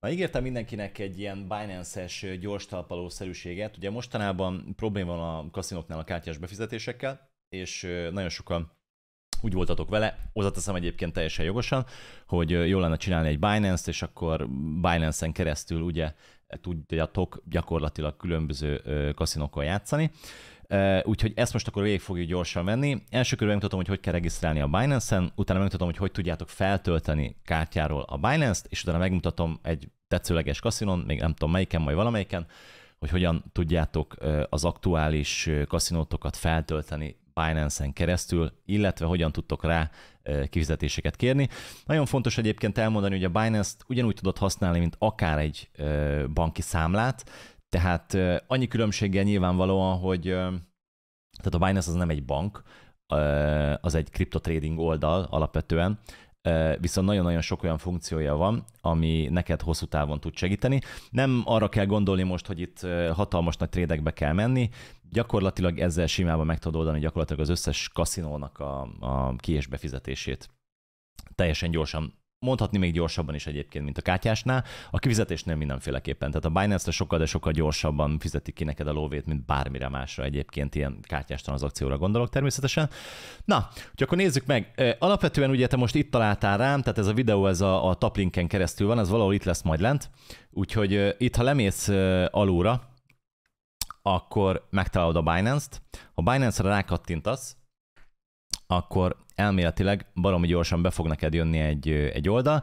Na, ígértem mindenkinek egy ilyen Binance-es gyors talpalószerűséget. Ugye mostanában probléma van a kaszinoknál a kártyás befizetésekkel, és nagyon sokan úgy voltatok vele, hozzáteszem egyébként teljesen jogosan, hogy jó lenne csinálni egy Binance-t, és akkor Binance-en keresztül ugye tudjatok gyakorlatilag különböző kaszinókkal játszani. Úgyhogy ezt most akkor végig fogjuk gyorsan menni. Első körben megmutatom, hogy hogy kell regisztrálni a Binance-en, utána megmutatom, hogy hogy tudjátok feltölteni kártyáról a Binance-t, és utána megmutatom egy tetszőleges kaszinon, még nem tudom melyiken, majd valamelyiken, hogy hogyan tudjátok az aktuális kaszinótokat feltölteni Binance-en keresztül, illetve hogyan tudtok rá kifizetéseket kérni. Nagyon fontos egyébként elmondani, hogy a Binance-t ugyanúgy tudod használni, mint akár egy banki számlát, tehát annyi különbséggel nyilvánvalóan, hogy tehát a Binance az nem egy bank, az egy kriptotrading oldal alapvetően, viszont nagyon-nagyon sok olyan funkciója van, ami neked hosszú távon tud segíteni. Nem arra kell gondolni most, hogy itt hatalmas nagy trédekbe kell menni, gyakorlatilag ezzel simában meg tudod oldani gyakorlatilag az összes kaszinónak a, a ki- és befizetését. Teljesen gyorsan mondhatni még gyorsabban is egyébként, mint a kártyásnál. A kifizetésnél mindenféleképpen. Tehát a Binance-re sokkal, de sokkal gyorsabban fizetik ki neked a lóvét, mint bármire másra egyébként ilyen kártyás tranzakcióra gondolok természetesen. Na, úgyhogy akkor nézzük meg. Alapvetően ugye te most itt találtál rám, tehát ez a videó ez a, a taplinken keresztül van, ez valahol itt lesz majd lent. Úgyhogy itt, ha lemész alulra, akkor megtalálod a Binance-t. Ha Binance-re rákattintasz, akkor elméletileg baromi gyorsan be fog neked jönni egy, egy oldal.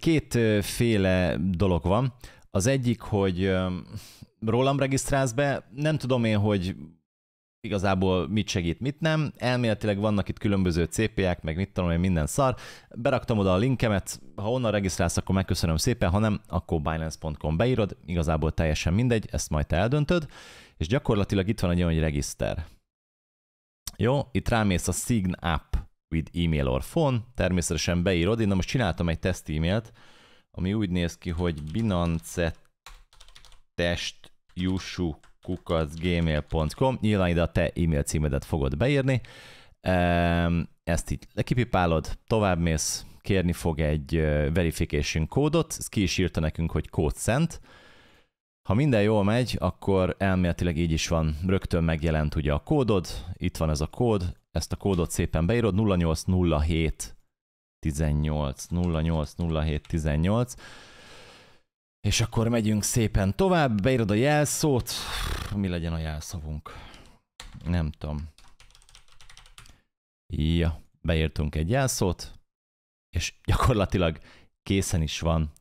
Kétféle dolog van. Az egyik, hogy rólam regisztrálsz be, nem tudom én, hogy igazából mit segít, mit nem. Elméletileg vannak itt különböző CPA-k, meg mit tudom én, minden szar. Beraktam oda a linkemet, ha onnan regisztrálsz, akkor megköszönöm szépen, ha nem, akkor binance.com beírod, igazából teljesen mindegy, ezt majd te eldöntöd, és gyakorlatilag itt van egy olyan, hogy regiszter. Jó, itt rámész a Sign Up with email or phone, természetesen beírod, én most csináltam egy teszt e-mailt, ami úgy néz ki, hogy binance test yusu kukacgmail.com, nyilván ide a te e-mail címedet fogod beírni, ezt így lekipipálod, továbbmész, kérni fog egy verification kódot, ezt ki is írta nekünk, hogy code sent, ha minden jól megy, akkor elméletileg így is van, rögtön megjelent ugye a kódod, itt van ez a kód, ezt a kódot szépen beírod, 0807 18, 0807 18, és akkor megyünk szépen tovább, beírod a jelszót, mi legyen a jelszavunk? Nem tudom. Ja, beírtunk egy jelszót, és gyakorlatilag készen is van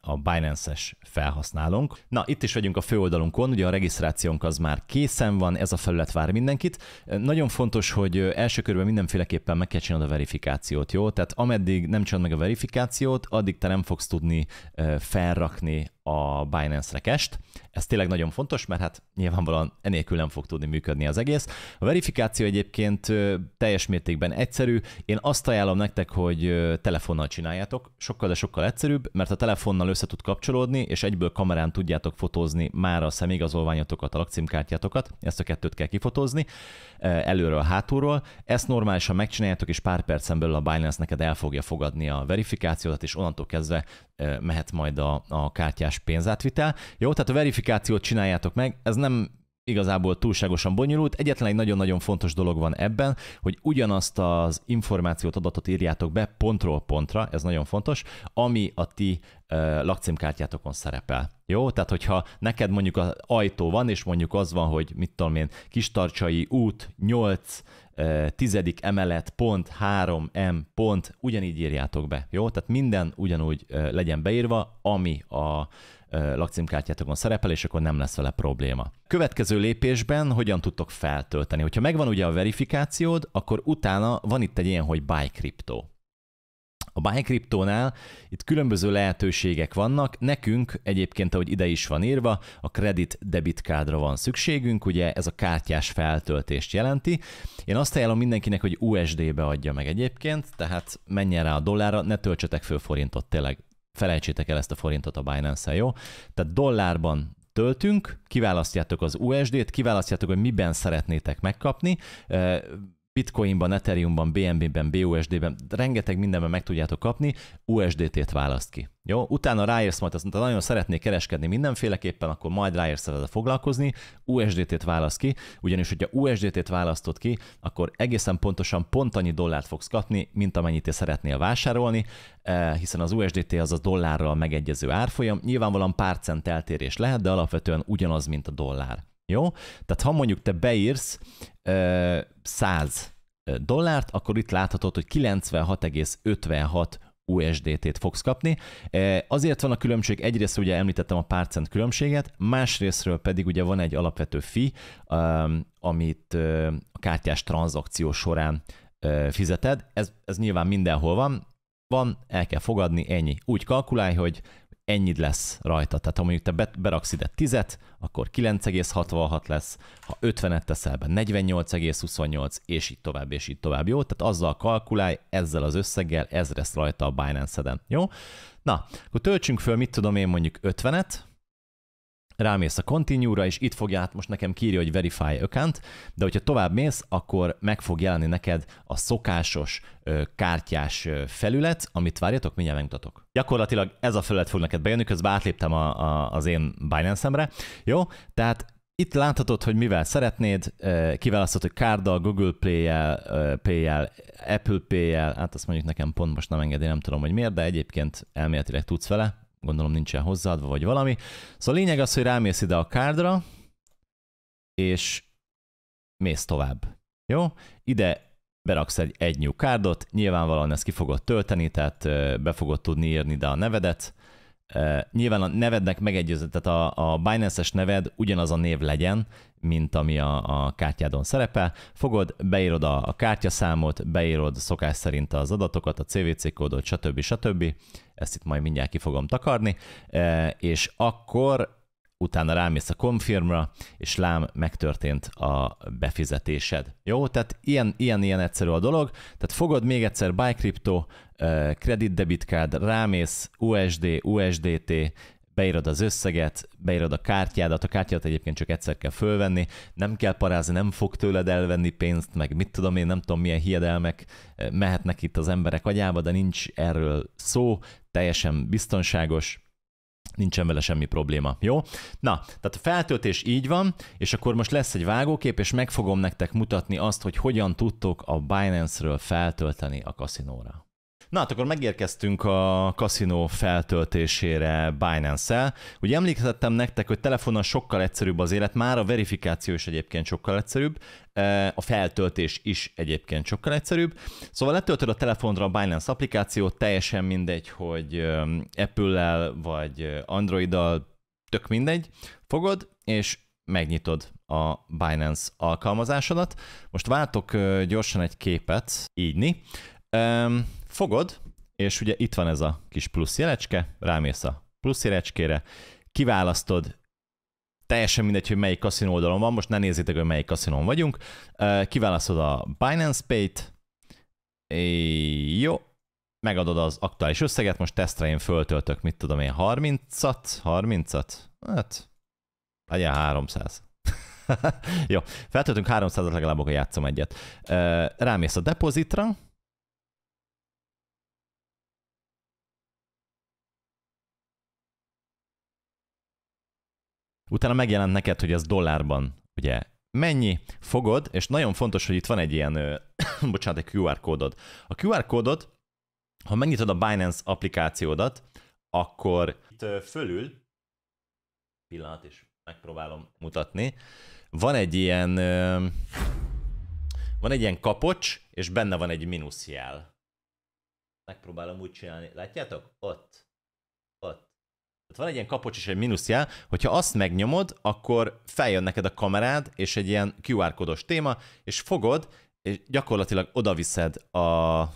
a Binance-es felhasználónk. Na, itt is vagyunk a főoldalunkon, ugye a regisztrációnk az már készen van, ez a felület vár mindenkit. Nagyon fontos, hogy első körben mindenféleképpen meg kell csinálni a verifikációt, jó? Tehát ameddig nem csinálod meg a verifikációt, addig te nem fogsz tudni felrakni a Binance rekest. Ez tényleg nagyon fontos, mert hát nyilvánvalóan enélkül nem fog tudni működni az egész. A verifikáció egyébként teljes mértékben egyszerű. Én azt ajánlom nektek, hogy telefonnal csináljátok. Sokkal, de sokkal egyszerűbb, mert a telefonnal össze tud kapcsolódni, és egyből kamerán tudjátok fotózni már a személyigazolványatokat, a lakcímkártyátokat. Ezt a kettőt kell kifotózni előről, hátulról. Ezt normálisan megcsináljátok, és pár percen belül a Binance neked el fogja fogadni a verifikációt, és onnantól kezdve mehet majd a, a kártyás pénzátvitel. Jó, tehát a verifikációt csináljátok meg, ez nem igazából túlságosan bonyolult. Egyetlen egy nagyon-nagyon fontos dolog van ebben, hogy ugyanazt az információt, adatot írjátok be pontról pontra, ez nagyon fontos, ami a ti lakcímkártyátokon szerepel. Jó? Tehát, hogyha neked mondjuk az ajtó van, és mondjuk az van, hogy mit tudom én, Kistarcsai út 8, tizedik emelet, pont 3M, pont, ugyanígy írjátok be, jó? Tehát minden ugyanúgy legyen beírva, ami a lakcímkártyátokon szerepel, és akkor nem lesz vele probléma. Következő lépésben hogyan tudtok feltölteni? Hogyha megvan ugye a verifikációd, akkor utána van itt egy ilyen, hogy buy crypto. A Buy Crypto-nál itt különböző lehetőségek vannak. Nekünk egyébként, ahogy ide is van írva, a credit debit kártra van szükségünk, ugye ez a kártyás feltöltést jelenti. Én azt ajánlom mindenkinek, hogy USD-be adja meg egyébként, tehát menjen rá a dollárra, ne töltsetek föl forintot, tényleg felejtsétek el ezt a forintot a Binance-el, jó? Tehát dollárban töltünk, kiválasztjátok az USD-t, kiválasztjátok, hogy miben szeretnétek megkapni, Bitcoinban, Ethereumban, BNB-ben, BUSD-ben, rengeteg mindenben meg tudjátok kapni, USDT-t választ ki. Jó, utána ráérsz majd, azt mondta, nagyon szeretnék kereskedni mindenféleképpen, akkor majd ráérsz ezzel foglalkozni, USDT-t választ ki, ugyanis hogyha USDT-t választod ki, akkor egészen pontosan pont annyi dollárt fogsz kapni, mint amennyit te szeretnél vásárolni, eh, hiszen az USDT az a dollárral megegyező árfolyam, nyilvánvalóan pár cent eltérés lehet, de alapvetően ugyanaz, mint a dollár. Jó? Tehát ha mondjuk te beírsz 100 dollárt, akkor itt láthatod, hogy 96,56 USDT-t fogsz kapni. Azért van a különbség, egyrészt ugye említettem a pár cent különbséget, másrésztről pedig ugye van egy alapvető fi, amit a kártyás tranzakció során fizeted. Ez, ez nyilván mindenhol van, van, el kell fogadni, ennyi. Úgy kalkulálj, hogy ennyit lesz rajta. Tehát ha mondjuk te beraksz ide 10 akkor 9,66 lesz, ha 50-et teszel be 48,28, és így tovább, és így tovább, jó? Tehát azzal kalkulálj, ezzel az összeggel, ez lesz rajta a Binance-eden, jó? Na, akkor töltsünk föl, mit tudom én, mondjuk 50-et, rámész a Continue-ra, és itt fogja át most nekem kírja, hogy Verify Account, de hogyha tovább mész, akkor meg fog jelenni neked a szokásos ö, kártyás felület, amit várjatok, mindjárt megmutatok. Gyakorlatilag ez a felület fog neked bejönni, közben átléptem a, a, az én Binance-emre. Jó, tehát itt láthatod, hogy mivel szeretnéd, kiválasztod, hogy kárddal, Google Play-jel, Pay-jel, Apple Pay-jel, hát azt mondjuk nekem pont most nem engedi, nem tudom, hogy miért, de egyébként elméletileg tudsz vele, gondolom nincsen hozzáadva, vagy valami. Szóval a lényeg az, hogy rámész ide a kárdra, és mész tovább. Jó? Ide beraksz egy, egy new kárdot, nyilvánvalóan ezt ki fogod tölteni, tehát be fogod tudni írni ide a nevedet. Nyilván a nevednek megegyezett, tehát a, a Binance-es neved ugyanaz a név legyen, mint ami a, a kártyádon szerepel. Fogod, beírod a, a kártyaszámot, beírod szokás szerint az adatokat, a CVC kódot, stb. stb. Ezt itt majd mindjárt ki fogom takarni, e, és akkor utána rámész a confirmra, és lám, megtörtént a befizetésed. Jó, tehát ilyen, ilyen, ilyen egyszerű a dolog. Tehát fogod még egyszer Buy Crypto, Credit Debit Card, rámész USD, USDT, beírod az összeget, beírod a kártyádat, a kártyát egyébként csak egyszer kell fölvenni, nem kell parázni, nem fog tőled elvenni pénzt, meg mit tudom én, nem tudom milyen hiedelmek eh, mehetnek itt az emberek agyába, de nincs erről szó, teljesen biztonságos, nincsen vele semmi probléma, jó? Na, tehát a feltöltés így van, és akkor most lesz egy vágókép, és meg fogom nektek mutatni azt, hogy hogyan tudtok a Binance-ről feltölteni a kaszinóra. Na hát akkor megérkeztünk a kaszinó feltöltésére Binance-el. Ugye emlékeztettem nektek, hogy telefonon sokkal egyszerűbb az élet, már a verifikáció is egyébként sokkal egyszerűbb, e, a feltöltés is egyébként sokkal egyszerűbb. Szóval letöltöd a telefonra a Binance applikációt, teljesen mindegy, hogy Apple-lel vagy Android-dal, tök mindegy, fogod, és megnyitod a Binance alkalmazásodat. Most váltok gyorsan egy képet, ígyni fogod, és ugye itt van ez a kis plusz jelecske, rámész a plusz jelecskére, kiválasztod, teljesen mindegy, hogy melyik kaszinó oldalon van, most ne nézzétek, hogy melyik kaszinón vagyunk, kiválasztod a Binance Pay-t, jó, megadod az aktuális összeget, most tesztre én föltöltök, mit tudom én, 30-at, 30-at, hát legyen 300. jó, feltöltünk 300-at, legalább akkor játszom egyet. Rámész a depozitra, Utána megjelent neked, hogy ez dollárban, ugye, mennyi, fogod, és nagyon fontos, hogy itt van egy ilyen, ö, bocsánat, egy QR kódod. A QR kódot, ha megnyitod a Binance applikációdat, akkor itt fölül, pillanat is megpróbálom mutatni, van egy ilyen, ö, van egy ilyen kapocs, és benne van egy mínuszjel. Megpróbálom úgy csinálni. Látjátok? Ott. Ott. Van egy ilyen kapocs és egy mínuszjel, hogyha azt megnyomod, akkor feljön neked a kamerád, és egy ilyen QR kódos téma, és fogod, és gyakorlatilag odaviszed a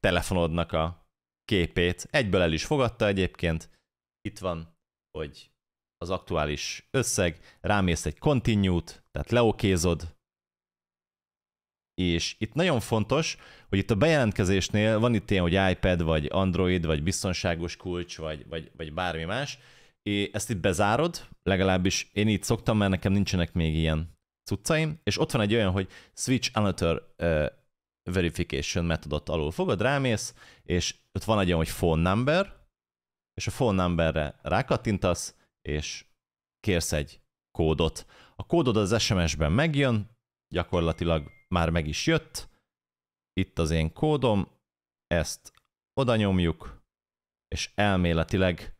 telefonodnak a képét. Egyből el is fogadta egyébként. Itt van, hogy az aktuális összeg, rámész egy continue-t, tehát leokézod, és itt nagyon fontos, hogy itt a bejelentkezésnél van itt ilyen, hogy iPad, vagy Android, vagy biztonságos kulcs, vagy, vagy, vagy bármi más, és ezt itt bezárod, legalábbis én így szoktam, mert nekem nincsenek még ilyen cuccaim, és ott van egy olyan, hogy switch another verification metodot alul fogod, rámész, és ott van egy olyan, hogy phone number, és a phone numberre rákattintasz, és kérsz egy kódot. A kódod az SMS-ben megjön, gyakorlatilag már meg is jött, itt az én kódom, ezt oda nyomjuk, és elméletileg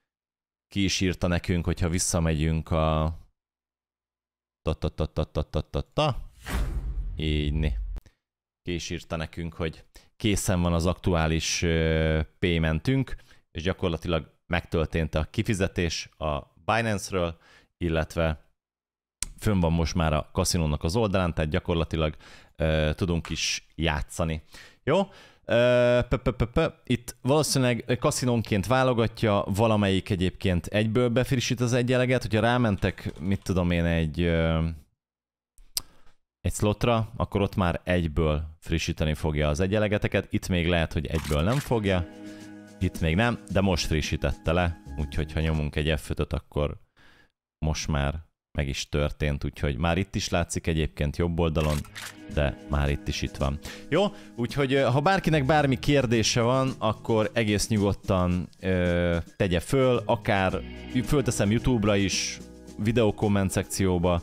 ki is írta nekünk, hogyha visszamegyünk a ta ta ta ta ta ta ta, ta. így né. Ki is írta nekünk, hogy készen van az aktuális paymentünk, és gyakorlatilag megtörtént a kifizetés a Binance-ről, illetve fönn van most már a kaszinónak az oldalán, tehát gyakorlatilag tudunk is játszani. Jó? Itt valószínűleg kaszinónként válogatja, valamelyik egyébként egyből befrissít az egyeleget, hogyha rámentek, mit tudom én, egy egy slotra, akkor ott már egyből frissíteni fogja az egyelegeteket, itt még lehet, hogy egyből nem fogja, itt még nem, de most frissítette le, úgyhogy ha nyomunk egy f akkor most már meg is történt, úgyhogy már itt is látszik egyébként jobb oldalon, de már itt is itt van. Jó, úgyhogy ha bárkinek bármi kérdése van, akkor egész nyugodtan ö, tegye föl, akár fölteszem YouTube-ra is, videó komment szekcióba,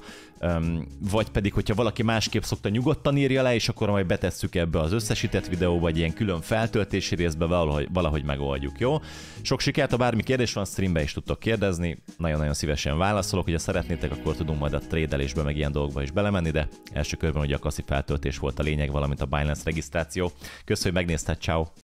vagy pedig, hogyha valaki másképp szokta, nyugodtan írja le, és akkor majd betesszük ebbe az összesített videó, vagy ilyen külön feltöltési részbe valahogy, valahogy megoldjuk, jó? Sok sikert, ha bármi kérdés van, streambe is tudtok kérdezni, nagyon-nagyon szívesen válaszolok, hogyha szeretnétek, akkor tudunk majd a trédelésbe, meg ilyen dolgokba is belemenni, de első körben ugye a kaszi feltöltés volt a lényeg, valamint a Binance regisztráció. Köszönöm, hogy megnézted, ciao.